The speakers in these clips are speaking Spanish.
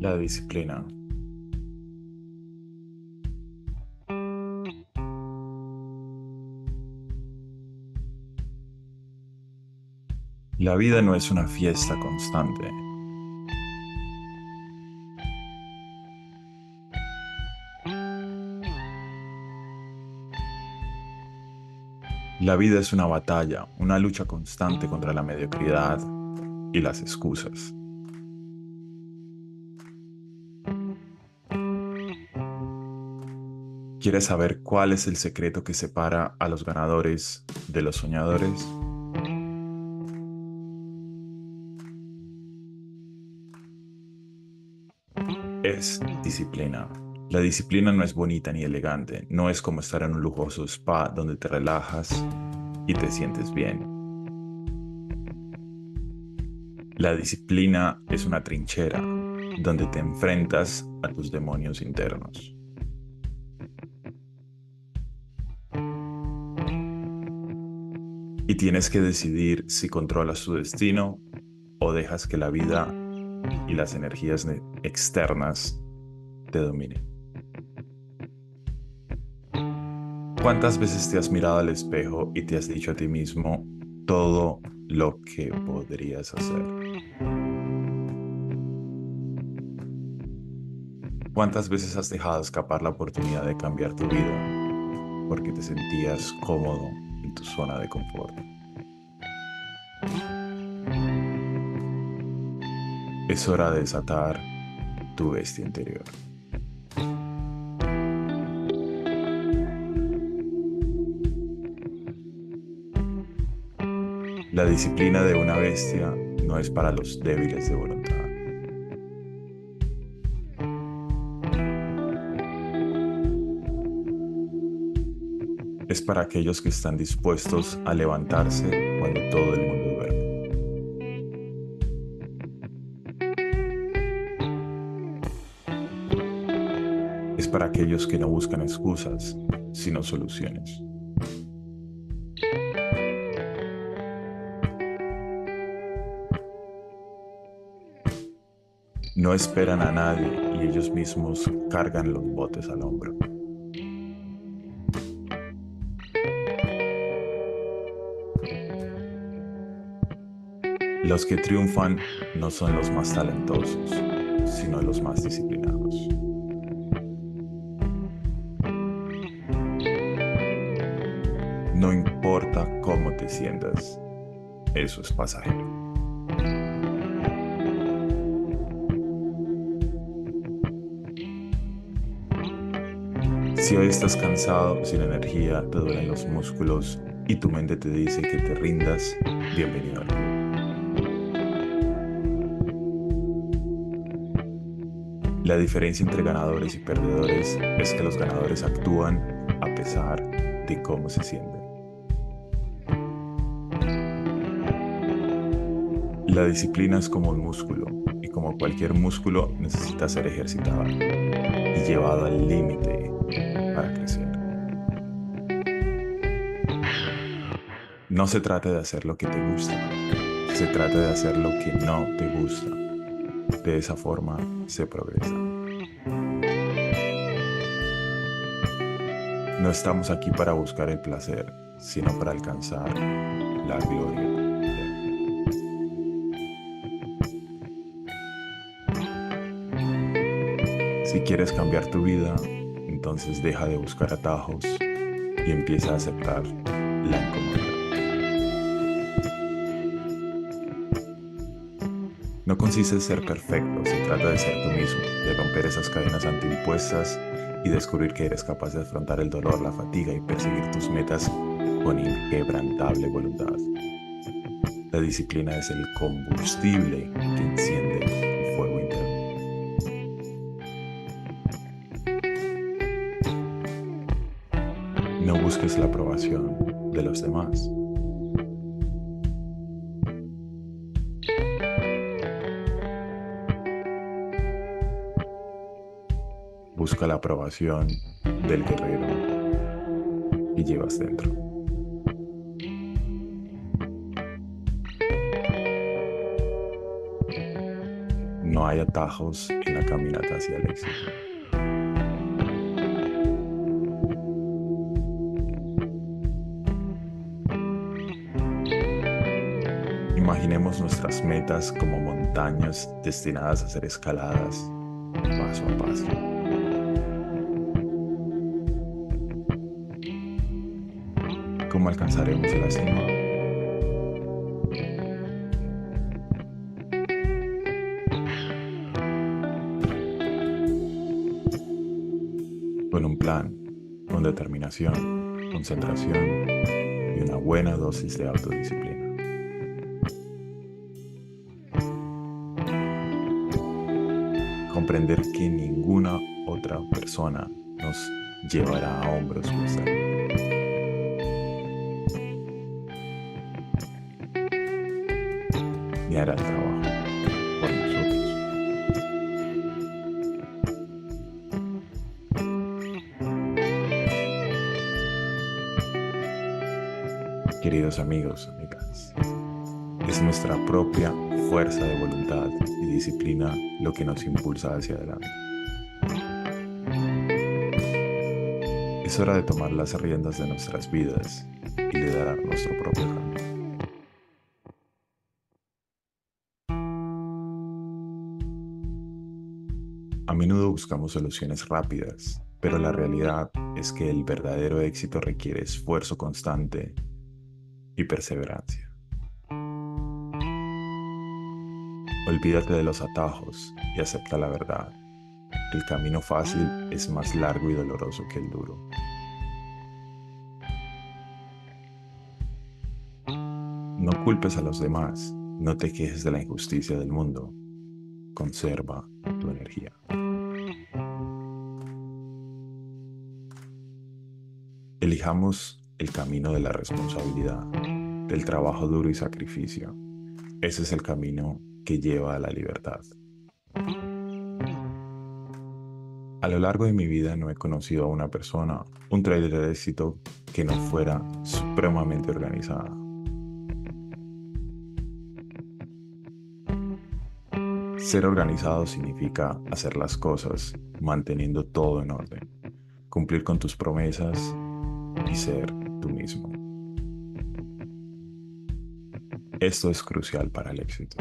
La disciplina. La vida no es una fiesta constante. La vida es una batalla, una lucha constante contra la mediocridad y las excusas. ¿Quieres saber cuál es el secreto que separa a los ganadores de los soñadores? Es disciplina. La disciplina no es bonita ni elegante, no es como estar en un lujoso spa donde te relajas y te sientes bien. La disciplina es una trinchera donde te enfrentas a tus demonios internos. Y tienes que decidir si controlas tu destino o dejas que la vida y las energías externas te dominen. ¿Cuántas veces te has mirado al espejo y te has dicho a ti mismo todo lo que podrías hacer? ¿Cuántas veces has dejado escapar la oportunidad de cambiar tu vida porque te sentías cómodo tu zona de confort. Es hora de desatar tu bestia interior. La disciplina de una bestia no es para los débiles de voluntad. Es para aquellos que están dispuestos a levantarse cuando todo el mundo duerme. Es para aquellos que no buscan excusas, sino soluciones. No esperan a nadie y ellos mismos cargan los botes al hombro. Los que triunfan no son los más talentosos, sino los más disciplinados. No importa cómo te sientas, eso es pasajero. Si hoy estás cansado, sin energía, te duelen los músculos y tu mente te dice que te rindas, bienvenido al La diferencia entre ganadores y perdedores es que los ganadores actúan a pesar de cómo se sienten. La disciplina es como un músculo y como cualquier músculo necesita ser ejercitado y llevado al límite para crecer. No se trata de hacer lo que te gusta, se trata de hacer lo que no te gusta. De esa forma se progresa. No estamos aquí para buscar el placer, sino para alcanzar la gloria. Si quieres cambiar tu vida, entonces deja de buscar atajos y empieza a aceptar la incomodidad. No consiste en ser perfecto, se trata de ser tú mismo, de romper esas cadenas antiimpuestas y descubrir que eres capaz de afrontar el dolor, la fatiga y perseguir tus metas con inquebrantable voluntad. La disciplina es el combustible que enciende el fuego interno. No busques la aprobación de los demás. Busca la aprobación del guerrero y llevas dentro. No hay atajos en la caminata hacia el éxito. Imaginemos nuestras metas como montañas destinadas a ser escaladas paso a paso. ¿Cómo alcanzaremos la cima? Con un plan, con determinación, concentración y una buena dosis de autodisciplina. comprender que ninguna otra persona nos llevará a hombros justa. El trabajo por nosotros. Queridos amigos, amigas, es nuestra propia fuerza de voluntad y disciplina lo que nos impulsa hacia adelante. Es hora de tomar las riendas de nuestras vidas y liderar nuestro propio camino. Buscamos soluciones rápidas, pero la realidad es que el verdadero éxito requiere esfuerzo constante y perseverancia. Olvídate de los atajos y acepta la verdad. El camino fácil es más largo y doloroso que el duro. No culpes a los demás, no te quejes de la injusticia del mundo. Conserva tu energía. Elijamos el camino de la responsabilidad, del trabajo duro y sacrificio. Ese es el camino que lleva a la libertad. A lo largo de mi vida no he conocido a una persona, un trader de éxito, que no fuera supremamente organizada. Ser organizado significa hacer las cosas manteniendo todo en orden, cumplir con tus promesas y ser tú mismo. Esto es crucial para el éxito.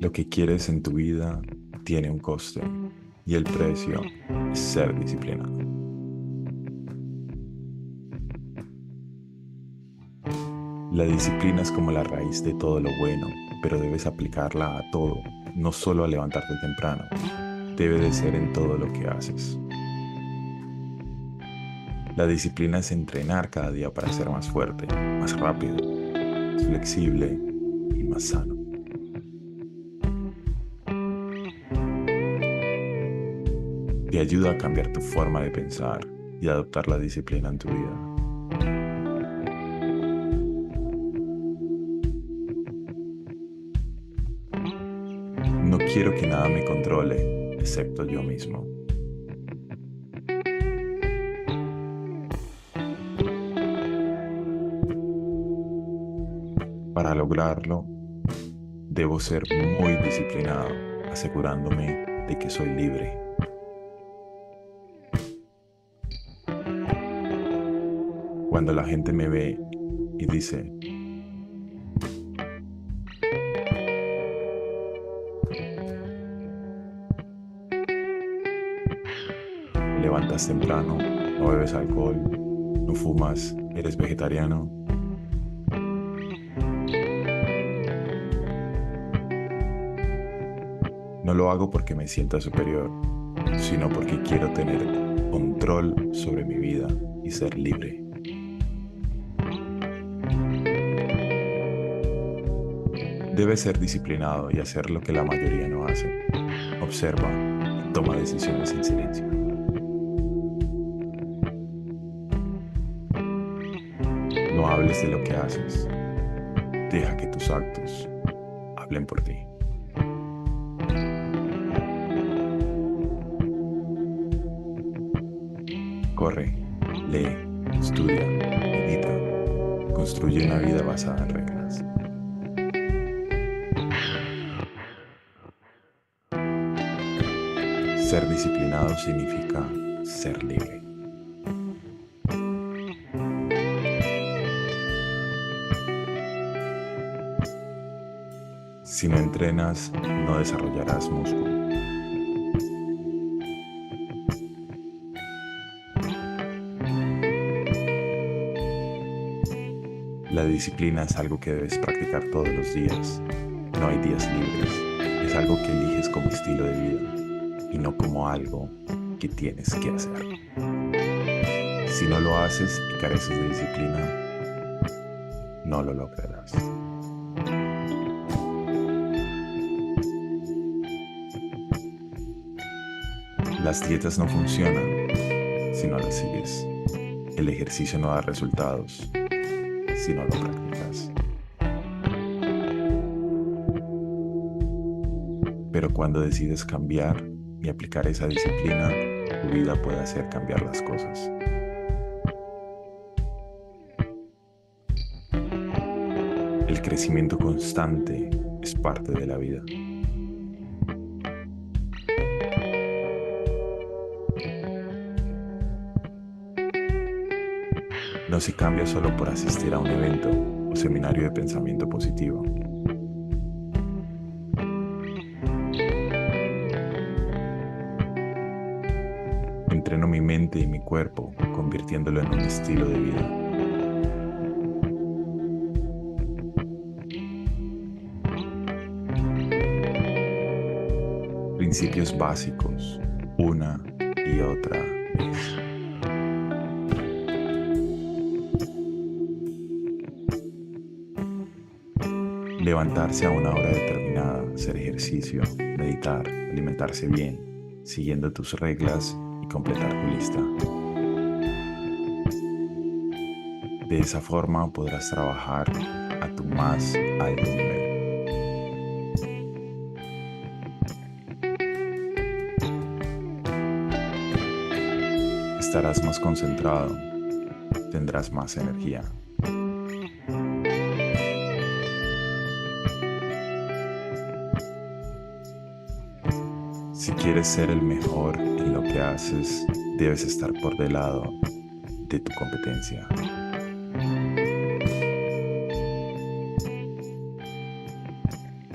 Lo que quieres en tu vida tiene un coste y el precio es ser disciplinado. La disciplina es como la raíz de todo lo bueno, pero debes aplicarla a todo, no solo a levantarte temprano. Debe de ser en todo lo que haces. La disciplina es entrenar cada día para ser más fuerte, más rápido, más flexible y más sano. te ayuda a cambiar tu forma de pensar y adoptar la disciplina en tu vida. Quiero que nada me controle, excepto yo mismo. Para lograrlo, debo ser muy disciplinado, asegurándome de que soy libre. Cuando la gente me ve y dice, levantas temprano, no bebes alcohol, no fumas, eres vegetariano. No lo hago porque me sienta superior, sino porque quiero tener control sobre mi vida y ser libre. Debes ser disciplinado y hacer lo que la mayoría no hace. Observa toma decisiones en silencio. No hables de lo que haces. Deja que tus actos hablen por ti. Corre, Lee, estudia, medita, construye una vida basada en reglas. Ser disciplinado significa ser libre. Si no entrenas, no desarrollarás músculo. La disciplina es algo que debes practicar todos los días. No hay días libres. Es algo que eliges como estilo de vida y no como algo que tienes que hacer. Si no lo haces y careces de disciplina, no lo lograrás. Las dietas no funcionan si no las sigues. El ejercicio no da resultados si no lo practicas. Pero cuando decides cambiar y aplicar esa disciplina, tu vida puede hacer cambiar las cosas. El crecimiento constante es parte de la vida. No se cambia solo por asistir a un evento o seminario de pensamiento positivo. Entreno mi mente y mi cuerpo convirtiéndolo en un estilo de vida. Principios básicos, una y otra vez. Levantarse a una hora determinada, hacer ejercicio, meditar, alimentarse bien, siguiendo tus reglas y completar tu lista. De esa forma podrás trabajar a tu más alto nivel. Estarás más concentrado, tendrás más energía. Si quieres ser el mejor en lo que haces, debes estar por del lado de tu competencia.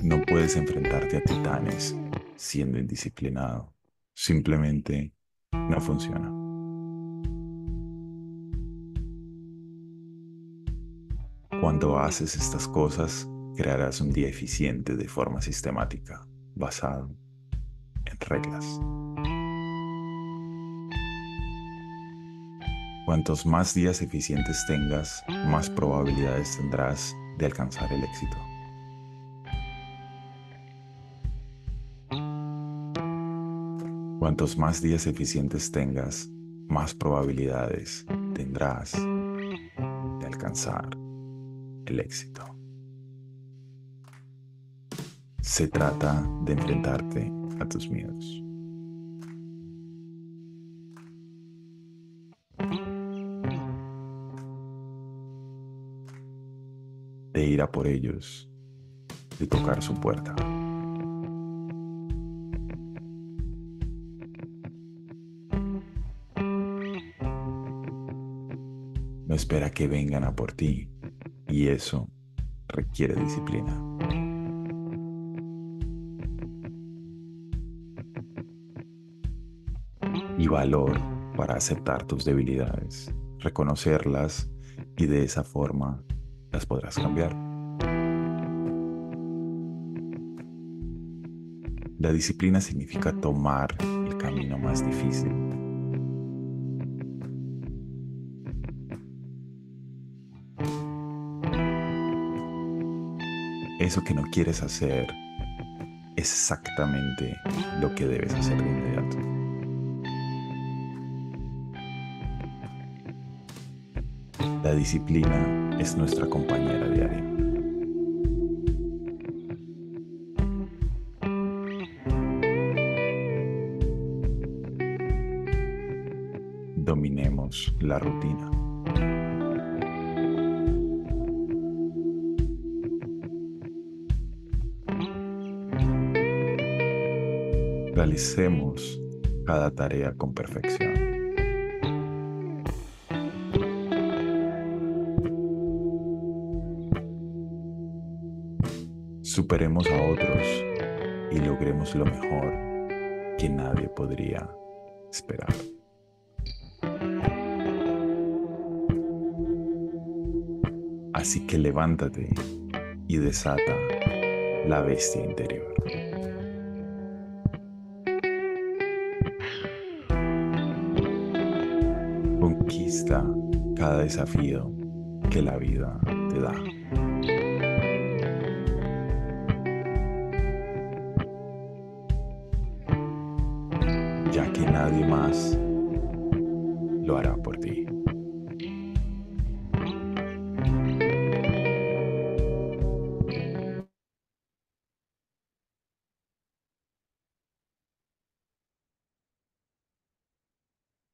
No puedes enfrentarte a titanes siendo indisciplinado. Simplemente no funciona. Cuando haces estas cosas, crearás un día eficiente de forma sistemática, basado reglas. Cuantos más días eficientes tengas, más probabilidades tendrás de alcanzar el éxito. Cuantos más días eficientes tengas, más probabilidades tendrás de alcanzar el éxito. Se trata de enfrentarte a tus miedos. De ir a por ellos, de tocar su puerta. No espera que vengan a por ti y eso requiere disciplina. Y valor para aceptar tus debilidades, reconocerlas y de esa forma las podrás cambiar. La disciplina significa tomar el camino más difícil. Eso que no quieres hacer es exactamente lo que debes hacer de inmediato. La disciplina es nuestra compañera diaria. dominemos la rutina. Realicemos cada tarea con perfección. Superemos a otros y logremos lo mejor que nadie podría esperar. Así que levántate y desata la bestia interior. Conquista cada desafío que la vida te da. Nadie más lo hará por ti.